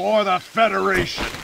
For the Federation!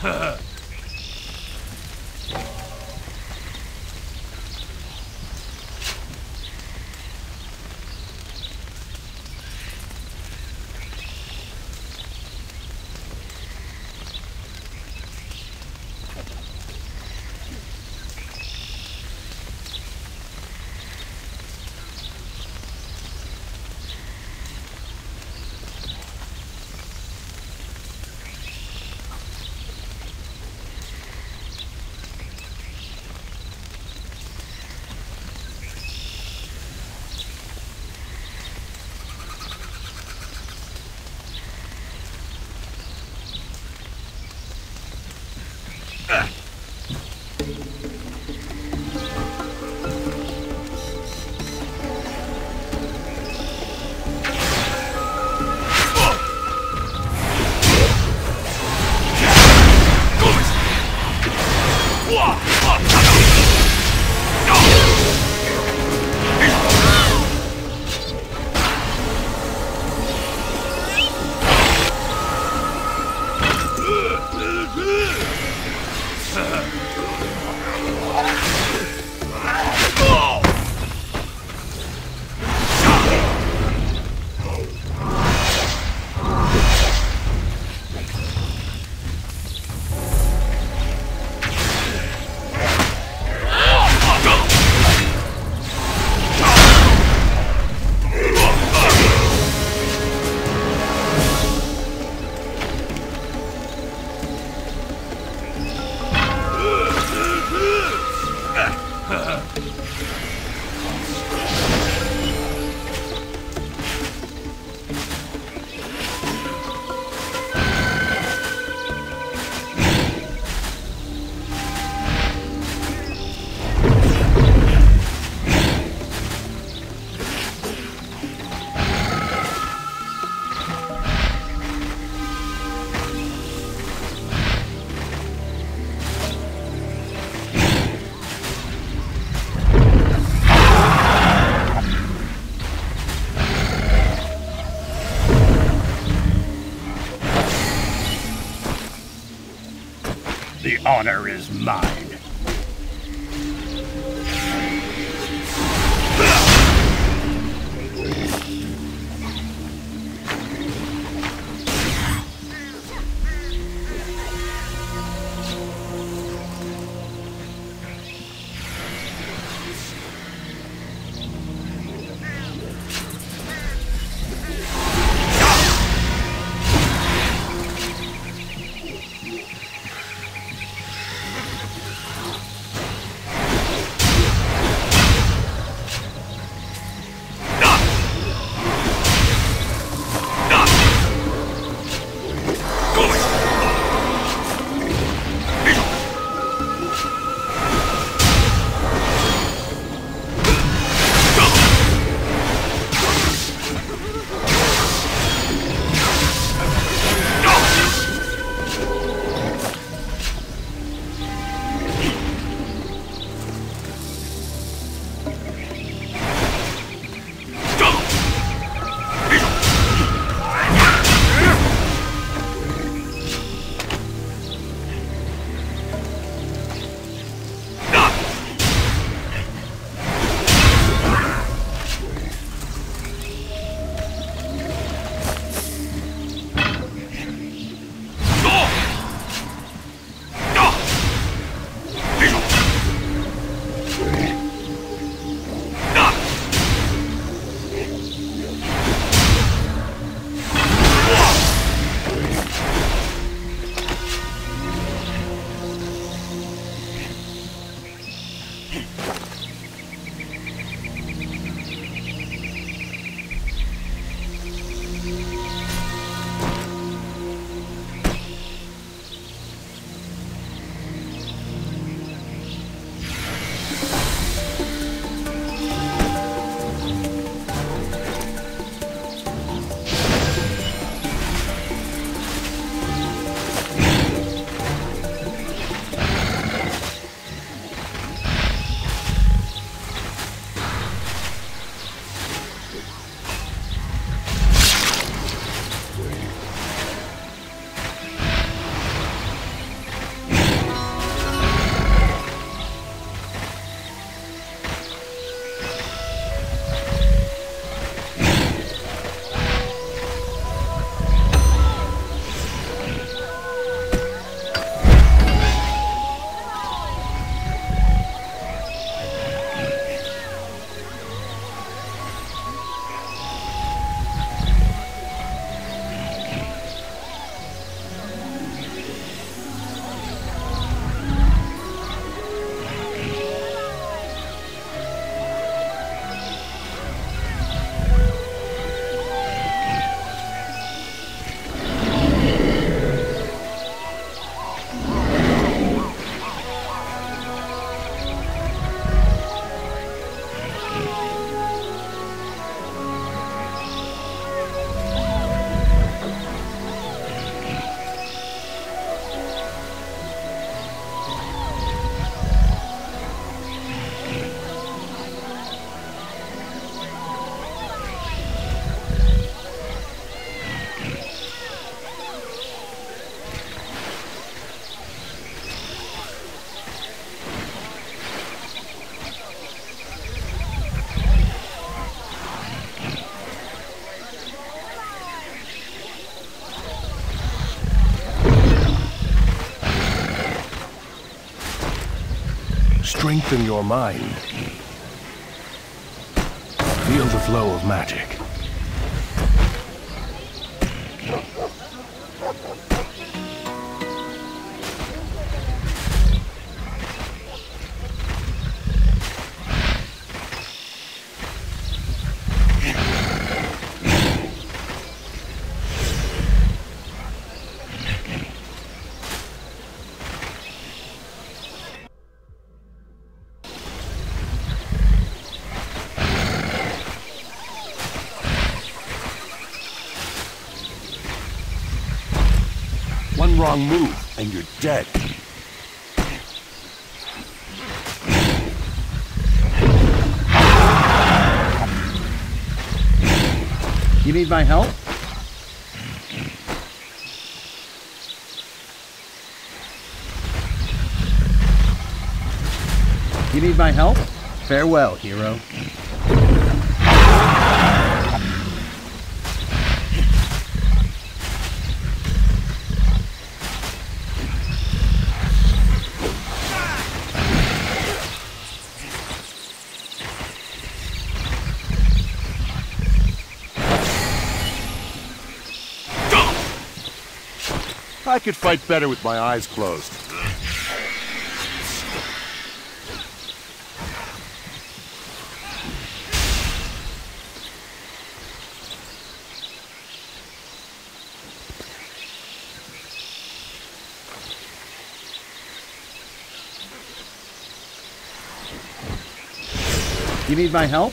The honor is strengthen your mind. Feel the flow of magic. One wrong move, and you're dead. You need my help? You need my help? Farewell, hero. I could fight better with my eyes closed. You need my help?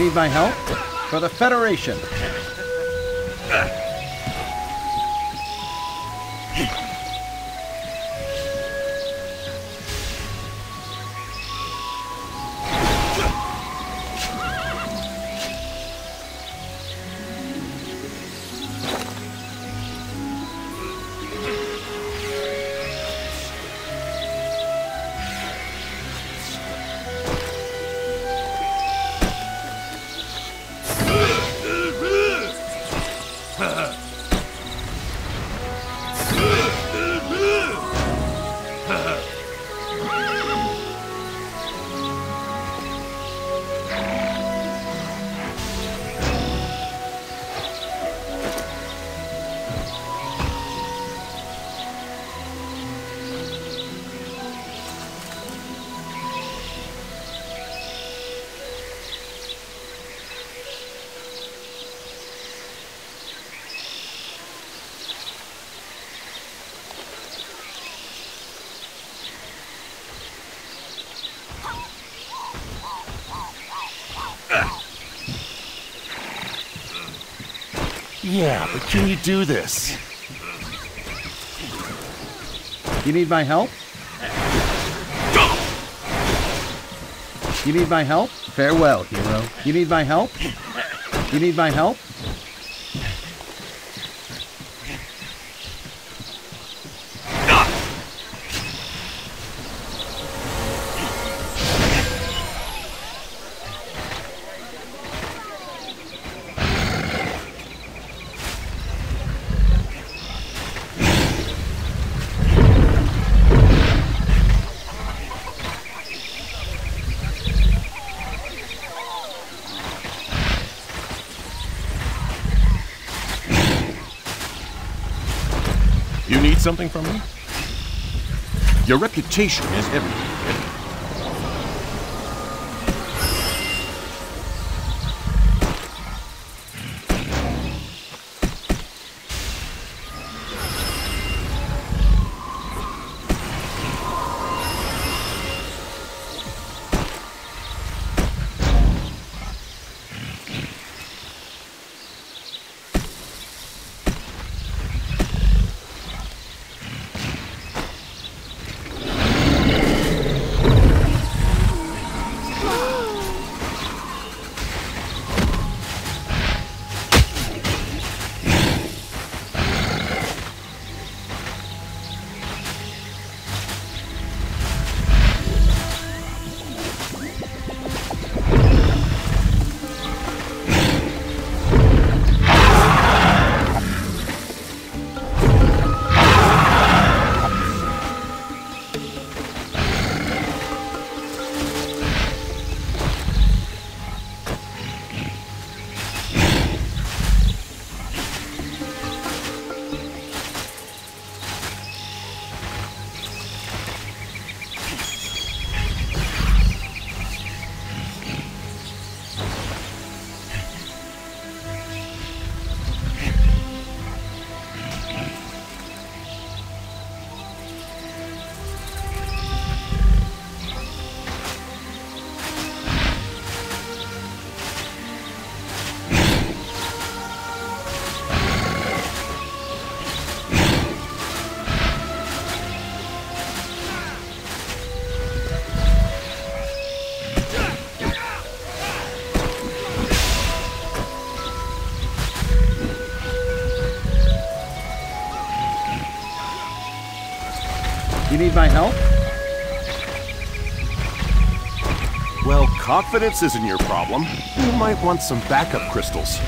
Need my help? For the Federation. Yeah, but can you do this? You need my help? You need my help? Farewell, hero. You need my help? You need my help? You need something from me? Your reputation is everything. Need my help? Well, confidence isn't your problem. You might want some backup crystals.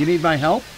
You need my help?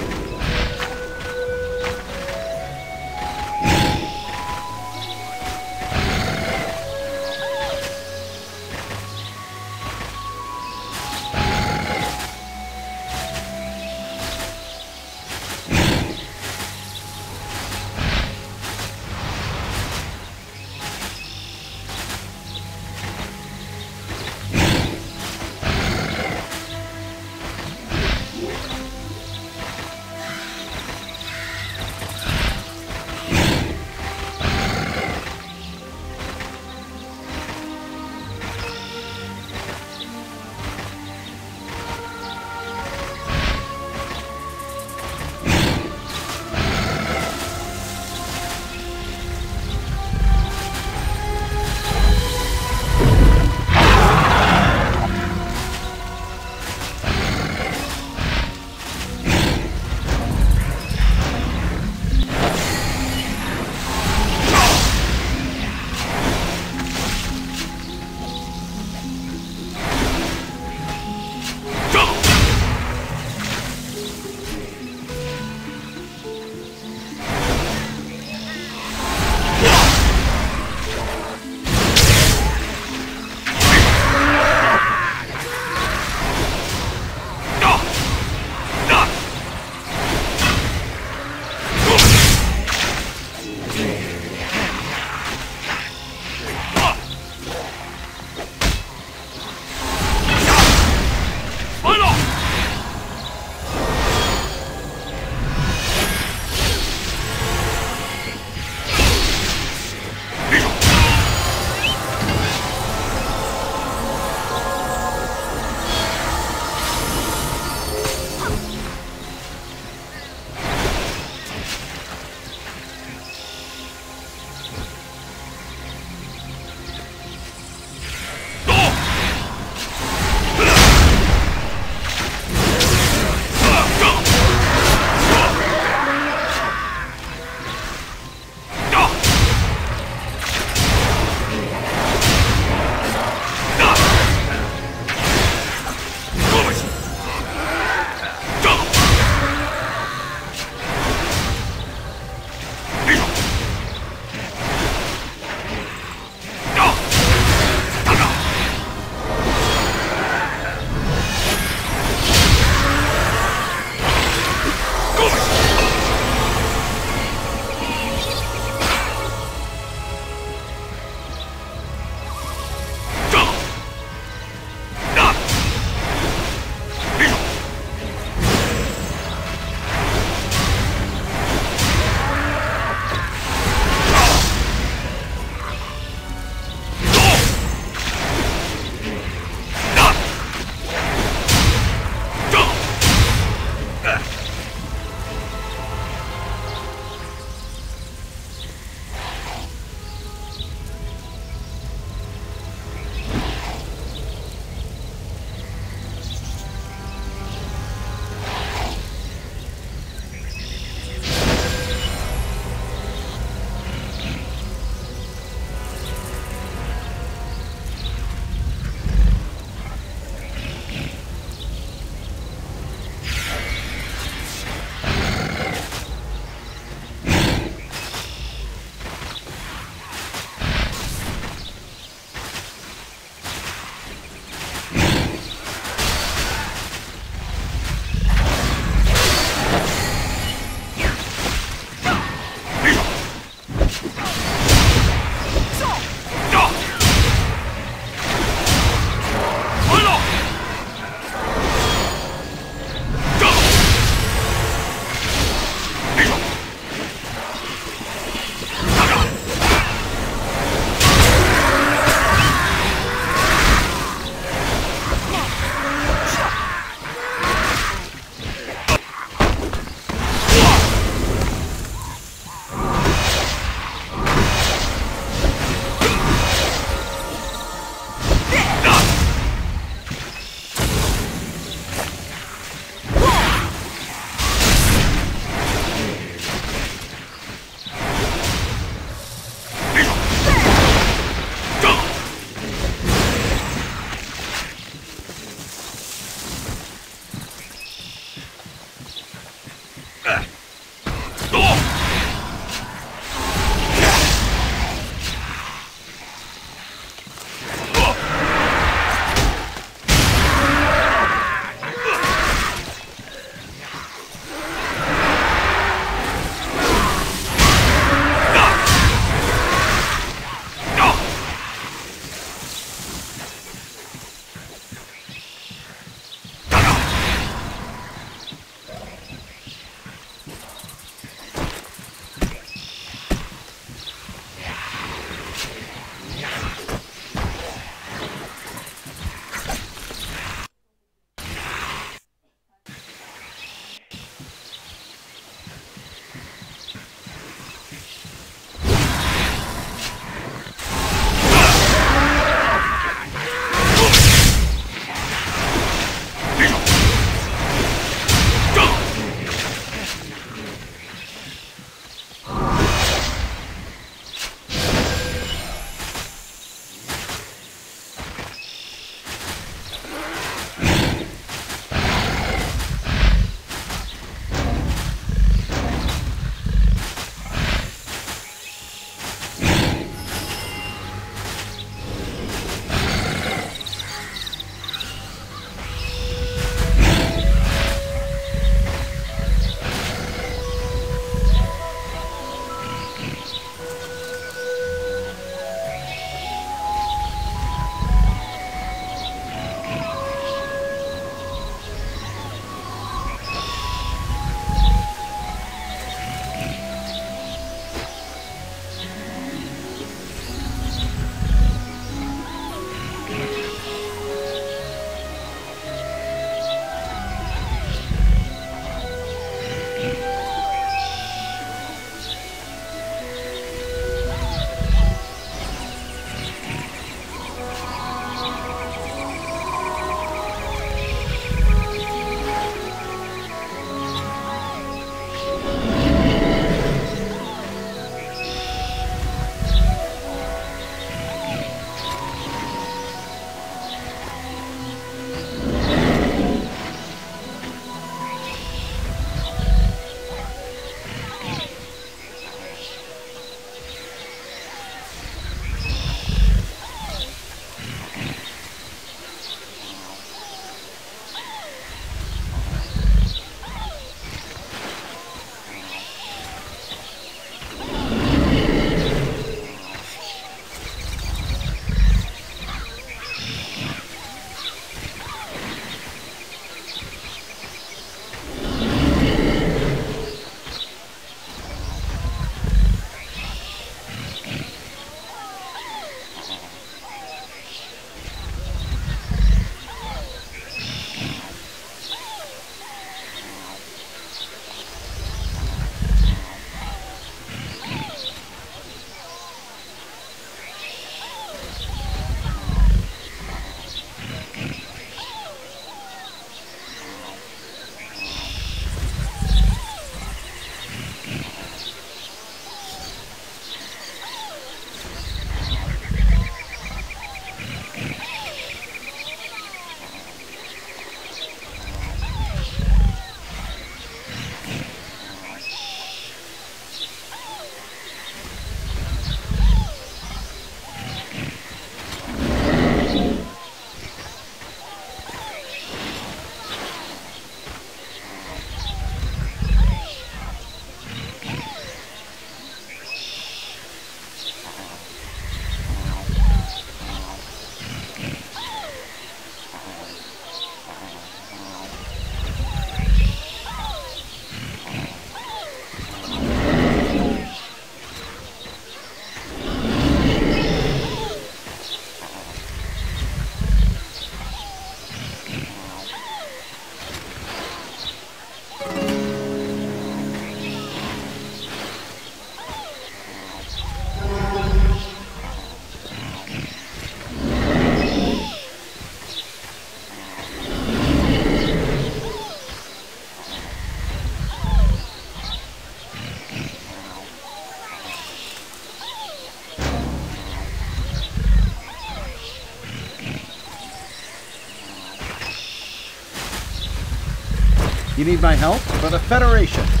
You need my help? For the Federation.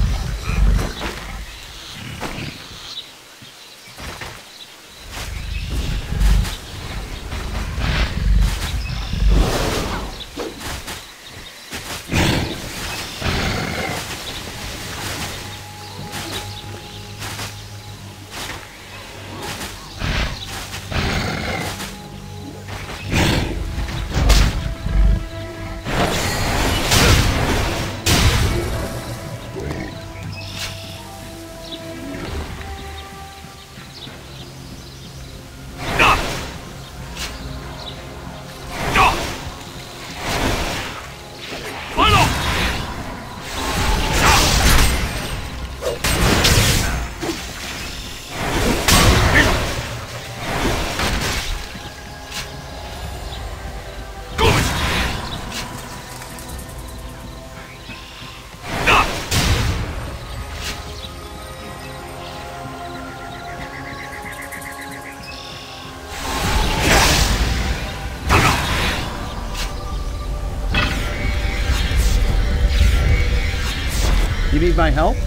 My help?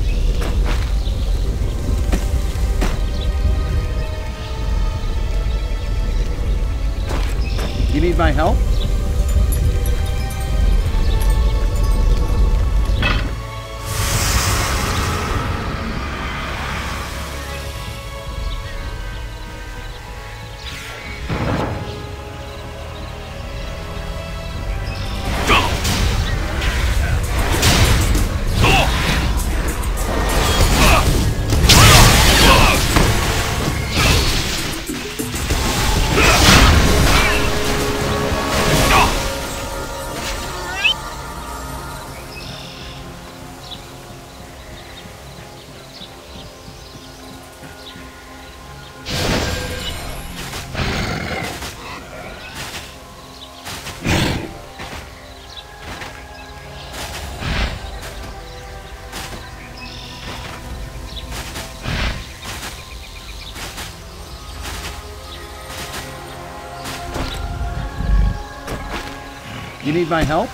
Need my help?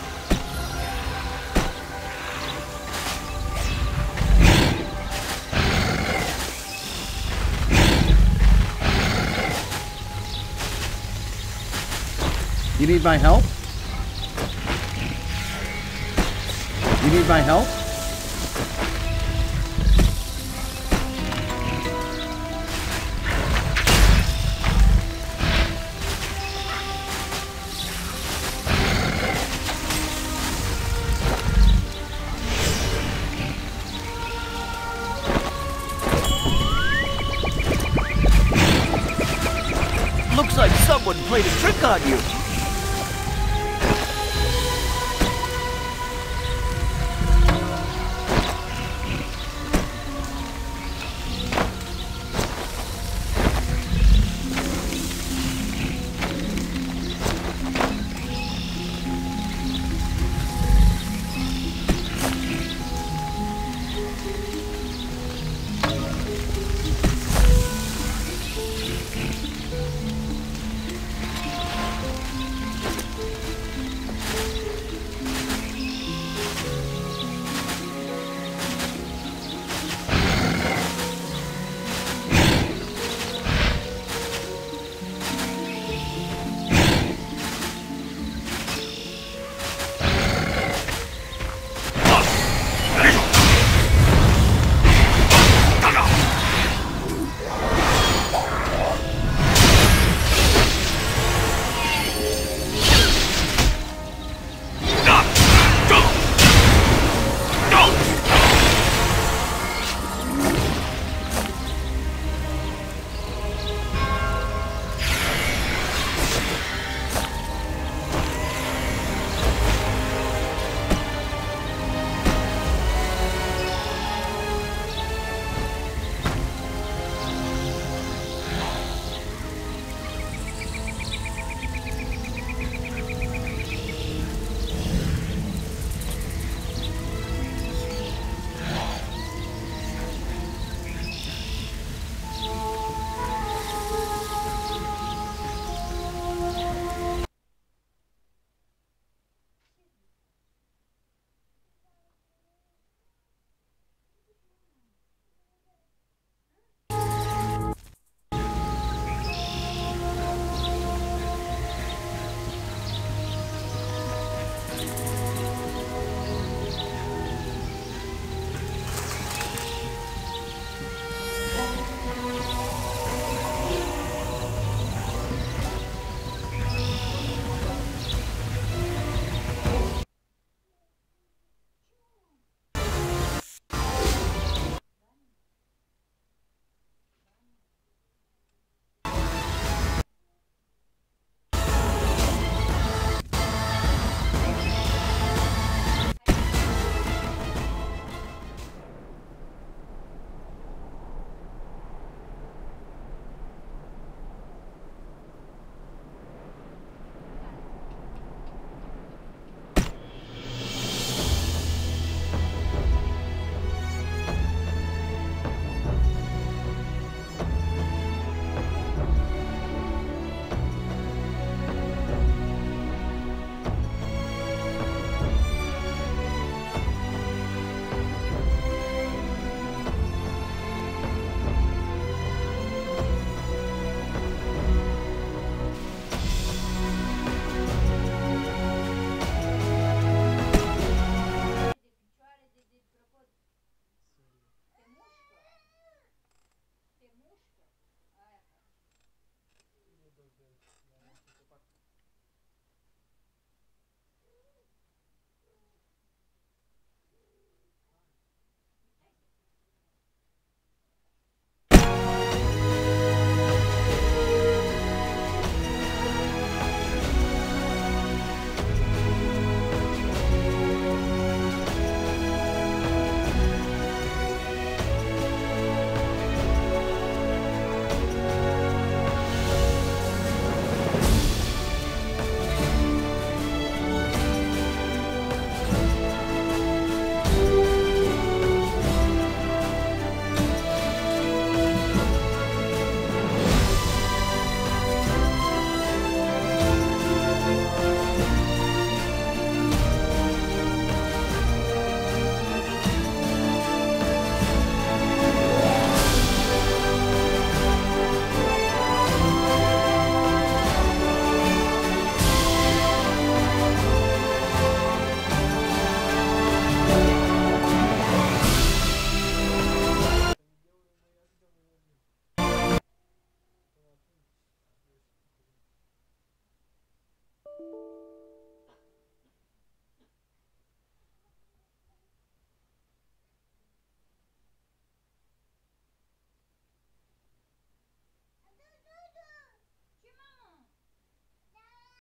You need my help? You need my help? Dinossauro.